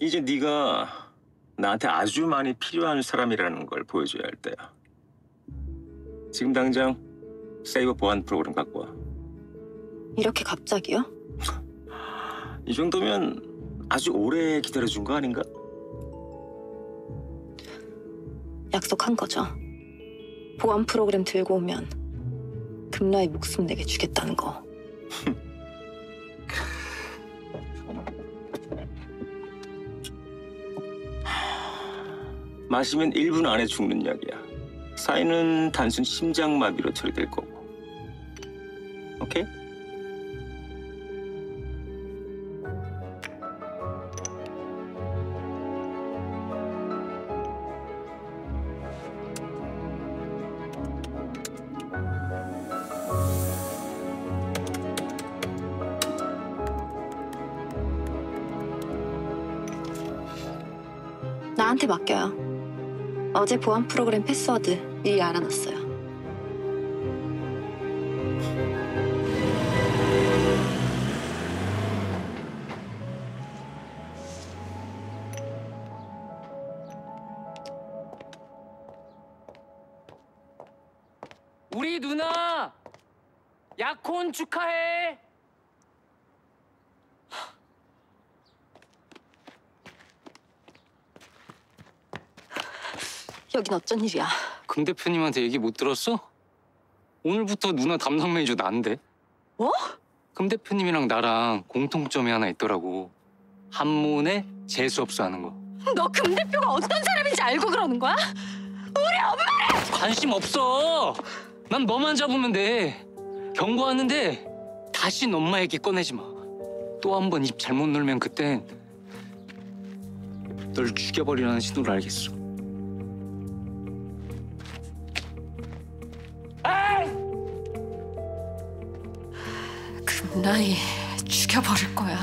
이제 네가 나한테 아주 많이 필요한 사람이라는 걸 보여줘야 할 때야. 지금 당장 세이버 보안 프로그램 갖고 와. 이렇게 갑자기요? 이 정도면 아주 오래 기다려준 거 아닌가? 약속한 거죠. 보안 프로그램 들고 오면 금라의 목숨 내게 주겠다는 거. 마시면 1분 안에 죽는 약이야. 사인은 단순 심장마비로 처리될 거고. 오케이? 나한테 맡겨요. 어제 보안 프로그램 패스워드 미리 알아놨어요. 우리 누나 약혼 축하해. 여긴 어쩐 일이야? 금 대표님한테 얘기 못 들었어? 오늘부터 누나 담당 매니저 난데. 뭐? 금 대표님이랑 나랑 공통점이 하나 있더라고. 한문에 재수업소 하는 거. 너 금 대표가 어떤 사람인지 알고 그러는 거야? 관심 없어. 난 너만 잡으면 돼. 경고하는데 다신 엄마 얘기 꺼내지 마. 또 한 번 입 잘못 놀면 그땐 널 죽여버리라는 신호를 알겠어. 금라이 죽여버릴 거야.